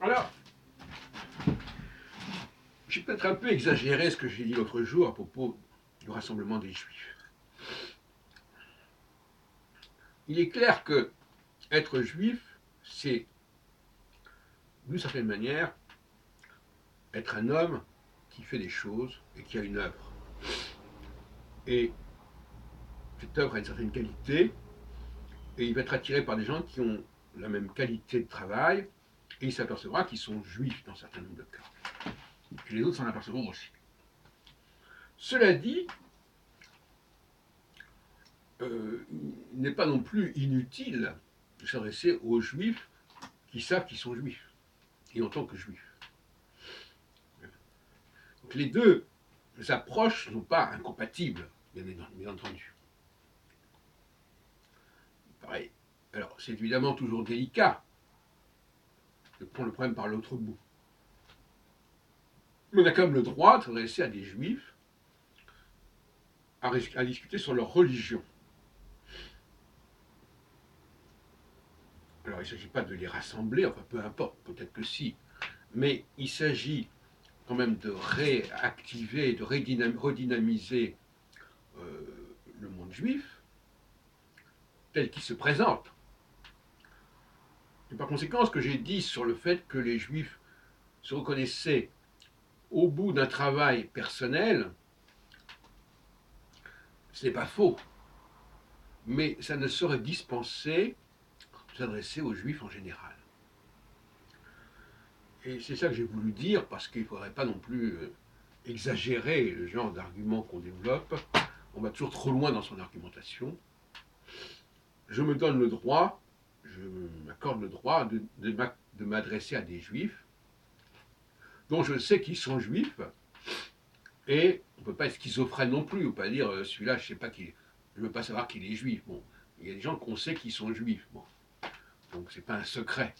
Alors, j'ai peut-être un peu exagéré ce que j'ai dit l'autre jour à propos du rassemblement des Juifs. Il est clair que être juif, c'est, d'une certaine manière, être un homme qui fait des choses et qui a une œuvre. Et cette œuvre a une certaine qualité, et il va être attiré par des gens qui ont la même qualité de travail, et il s'apercevra qu'ils sont juifs dans un certain nombre de cas. Et les autres s'en apercevront aussi. Cela dit, euh, il n'est pas non plus inutile de s'adresser aux juifs qui savent qu'ils sont juifs, et en tant que juifs. Donc les deux approches ne sont pas incompatibles, bien entendu. Pareil. Alors, c'est évidemment toujours délicat de prendre le problème par l'autre bout. Mais on a quand même le droit de à des juifs à, à discuter sur leur religion. Alors, il ne s'agit pas de les rassembler, enfin peu importe, peut-être que si, mais il s'agit quand même de réactiver, de redynamiser euh, le monde juif tel qu'il se présente. Et par conséquent, ce que j'ai dit sur le fait que les juifs se reconnaissaient au bout d'un travail personnel, ce n'est pas faux. Mais ça ne saurait dispenser de s'adresser aux juifs en général. Et c'est ça que j'ai voulu dire, parce qu'il ne faudrait pas non plus euh, exagérer le genre d'argument qu'on développe. On va toujours trop loin dans son argumentation. Je me donne le droit, je m'accorde le droit de, m'adresser à des juifs dont je sais qu'ils sont juifs, et on ne peut pas être schizophrène non plus, ou pas dire euh, celui-là, je sais pas qui, je ne veux pas savoir qu'il est juif. Bon, il y a des gens qu'on sait qu'ils sont juifs. Bon. Donc c'est pas un secret.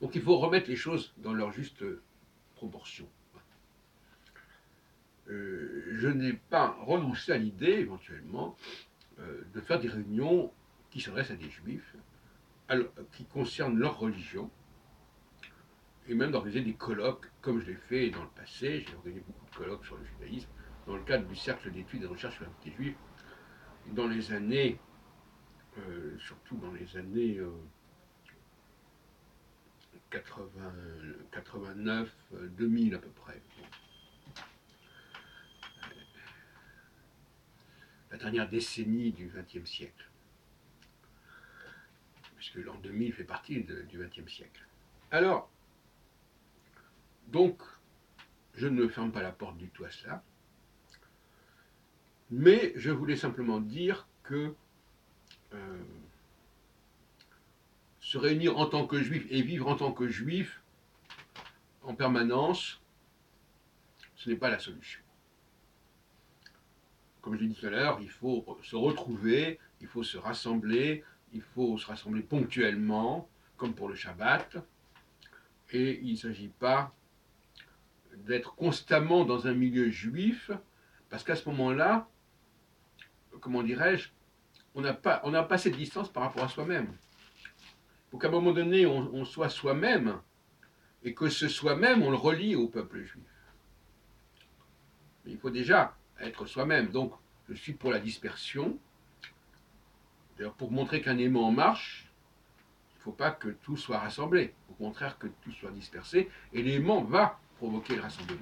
Donc il faut remettre les choses dans leur juste proportion. Euh, je n'ai pas renoncé à l'idée, éventuellement, euh, de faire des réunions qui s'adressent à des juifs, qui concernent leur religion, et même d'organiser des colloques, comme je l'ai fait dans le passé. J'ai organisé beaucoup de colloques sur le judaïsme, dans le cadre du cercle d'études et de recherche sur la juive, dans les années, euh, surtout dans les années 89, 2000 à peu près. La dernière décennie du XXe siècle. Puisque l'an 2000 fait partie du XXe siècle. Alors, donc, je ne ferme pas la porte du tout à cela. Mais je voulais simplement dire que euh, se réunir en tant que juif et vivre en tant que juif en permanence, ce n'est pas la solution. Comme je l'ai dit tout à l'heure, il faut se retrouver, il faut se rassembler, il faut se rassembler ponctuellement, comme pour le Shabbat, et il ne s'agit pas d'être constamment dans un milieu juif, parce qu'à ce moment-là, comment dirais-je, on n'a pas, cette distance par rapport à soi-même pour qu'à un moment donné, on, soit soi-même, et que ce soi-même, on le relie au peuple juif. Il faut déjà être soi-même. Donc, je suis pour la dispersion. Pour montrer qu'un aimant marche, il ne faut pas que tout soit rassemblé. Au contraire, que tout soit dispersé. Et l'aimant va provoquer le rassemblement.